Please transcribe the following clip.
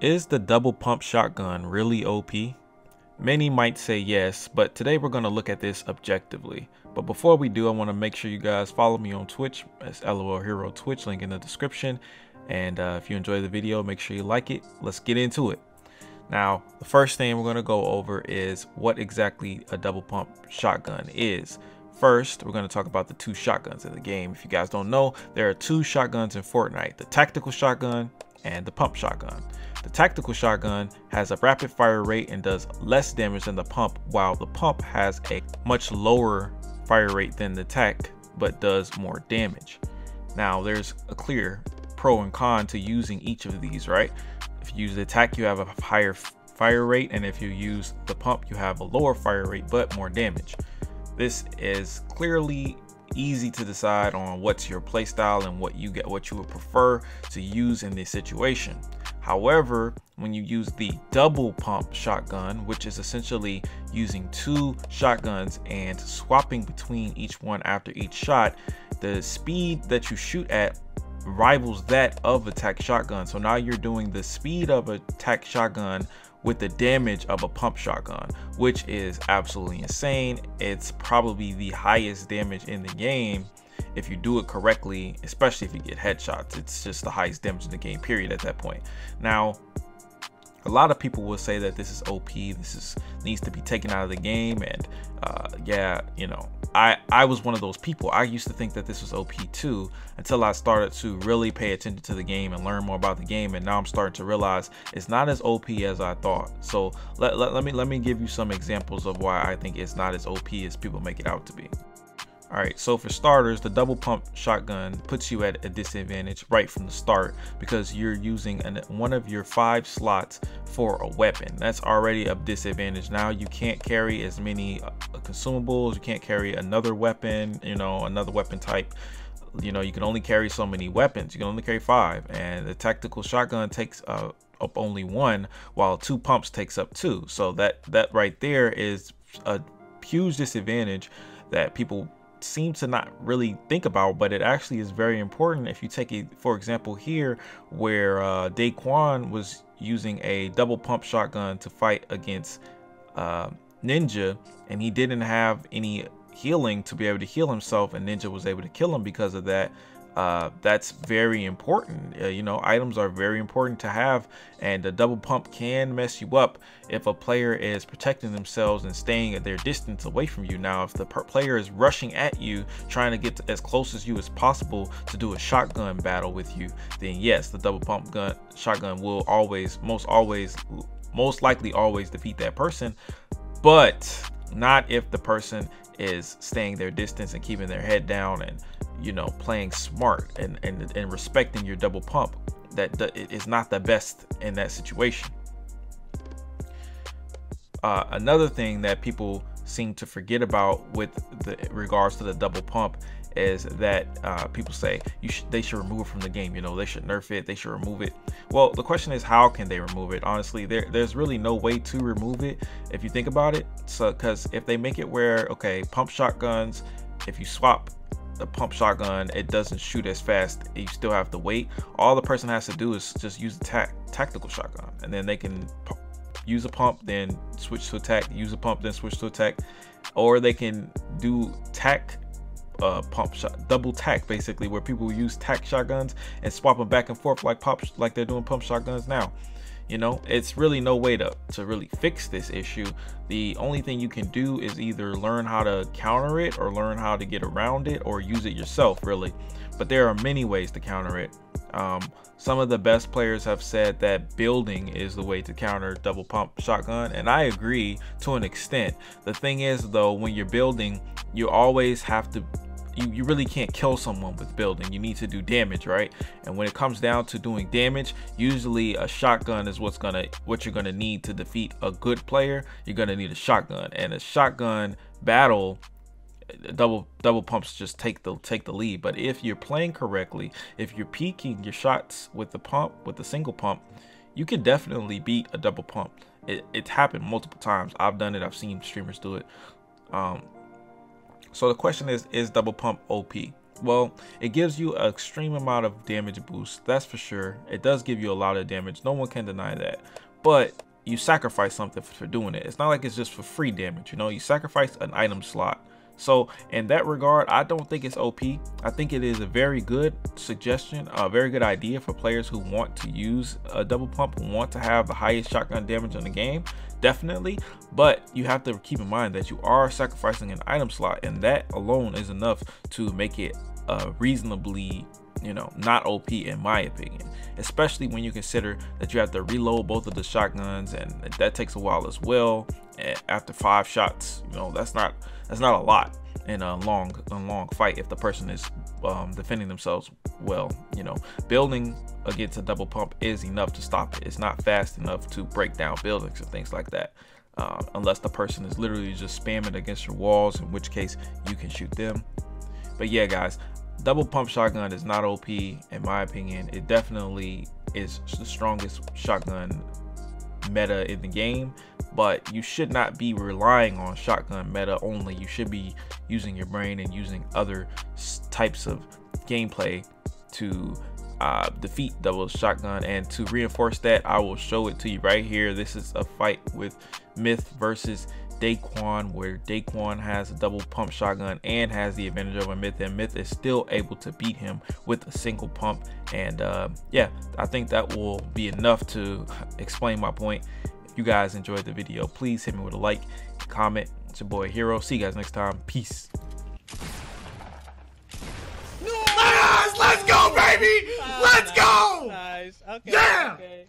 Is the double pump shotgun really OP? Many might say yes, but today we're going to look at this objectively. But before we do, I want to make sure you guys follow me on Twitch. It's LOL Hero Twitch, link in the description. And uh, if you enjoy the video, make sure you like it. Let's get into it. Now, the first thing we're going to go over is what exactly a double pump shotgun is. First, we're going to talk about the two shotguns in the game. If you guys don't know, there are two shotguns in Fortnite, the tactical shotgun and the pump shotgun. The tactical shotgun has a rapid fire rate and does less damage than the pump, while the pump has a much lower fire rate than the tac, but does more damage. Now, there's a clear pro and con to using each of these, right? If you use the tac, you have a higher fire rate, and if you use the pump, you have a lower fire rate, but more damage. This is clearly easy to decide on what's your playstyle and what you get what you would prefer to use in this situation. However, when you use the double pump shotgun, which is essentially using two shotguns and swapping between each one after each shot, the speed that you shoot at rivals that of a shotgun. So now you're doing the speed of a shotgun with the damage of a pump shotgun, which is absolutely insane. It's probably the highest damage in the game if you do it correctly, especially if you get headshots, it's just the highest damage in the game, period, at that point. Now, a lot of people will say that this is OP, this is needs to be taken out of the game, and uh, yeah, you know, I I was one of those people. I used to think that this was OP too until I started to really pay attention to the game and learn more about the game, and now I'm starting to realize it's not as OP as I thought. So let, let, let me let me give you some examples of why I think it's not as OP as people make it out to be. All right, so for starters, the double pump shotgun puts you at a disadvantage right from the start because you're using an, one of your five slots for a weapon. That's already a disadvantage. Now you can't carry as many uh, consumables, you can't carry another weapon, you know, another weapon type. You know, you can only carry so many weapons. You can only carry five, and the tactical shotgun takes uh, up only one, while two pumps takes up two. So that that right there is a huge disadvantage that people seem to not really think about, but it actually is very important. If you take it, for example, here where uh, Daequan was using a double pump shotgun to fight against uh, Ninja, and he didn't have any healing to be able to heal himself, and Ninja was able to kill him because of that uh, that's very important. Uh, you know, items are very important to have, and the double pump can mess you up if a player is protecting themselves and staying at their distance away from you. Now, if the player is rushing at you, trying to get to as close as you as possible to do a shotgun battle with you, then yes, the double pump gun shotgun will always, most always, most likely always defeat that person, but not if the person is staying their distance and keeping their head down and you know, playing smart and, and, and respecting your double pump. That, is not the best in that situation. Uh, another thing that people seem to forget about with the regards to the double pump is that uh, people say you should they should remove it from the game. You know, they should nerf it. They should remove it. Well, the question is how can they remove it? Honestly, there there's really no way to remove it if you think about it. So, because if they make it where okay, pump shotguns, if you swap the pump shotgun, it doesn't shoot as fast. You still have to wait. All the person has to do is just use the tac tactical shotgun, and then they can use a pump, then switch to attack, use a pump, then switch to attack, or they can do tac uh, pump shot, double tac basically, where people use tac shotguns and swap them back and forth like pop, like they're doing pump shotguns now you know it's really no way to to really fix this issue. The only thing you can do is either learn how to counter it or learn how to get around it or use it yourself really. But there are many ways to counter it. Um, some of the best players have said that building is the way to counter double pump shotgun and i agree to an extent. The thing is though when you're building you always have to you, you really can't kill someone with building. You need to do damage right? And when it comes down to doing damage usually a shotgun is what's gonna what you're gonna need to defeat a good player. You're gonna need a shotgun. And a shotgun battle double double pumps just take the take the lead. But if you're playing correctly if you're peeking your shots with the pump with the single pump you can definitely beat a double pump. It, it's happened multiple times. I've done it. I've seen streamers do it. Um, so the question is, is double pump OP? Well, it gives you an extreme amount of damage boost, that's for sure. It does give you a lot of damage, no one can deny that. But you sacrifice something for doing it. It's not like it's just for free damage, you know, you sacrifice an item slot. So in that regard, I don't think it's OP. I think it is a very good suggestion, a very good idea for players who want to use a double pump, want to have the highest shotgun damage in the game, definitely. But you have to keep in mind that you are sacrificing an item slot and that alone is enough to make it uh, reasonably you know, not OP in my opinion, especially when you consider that you have to reload both of the shotguns and that takes a while as well. And after five shots, you know, that's not that's not a lot in a long a long fight if the person is um, defending themselves well. You know, building against a double pump is enough to stop it. It's not fast enough to break down buildings and things like that. Uh, unless the person is literally just spamming against your walls, in which case you can shoot them. But yeah, guys, double pump shotgun is not OP in my opinion. It definitely is the strongest shotgun meta in the game, but you should not be relying on shotgun meta only. You should be using your brain and using other types of gameplay to uh, defeat double shotgun. And to reinforce that, I will show it to you right here. This is a fight with Myth versus Daequan, where Daequan has a double pump shotgun and has the advantage over Myth, and Myth is still able to beat him with a single pump. And uh, yeah, I think that will be enough to explain my point. If you guys enjoyed the video, please hit me with a like, comment. It's your boy Hero. See you guys next time. Peace. Let's go, baby! Ah, Let's go! Nice. Okay. Yeah! Okay.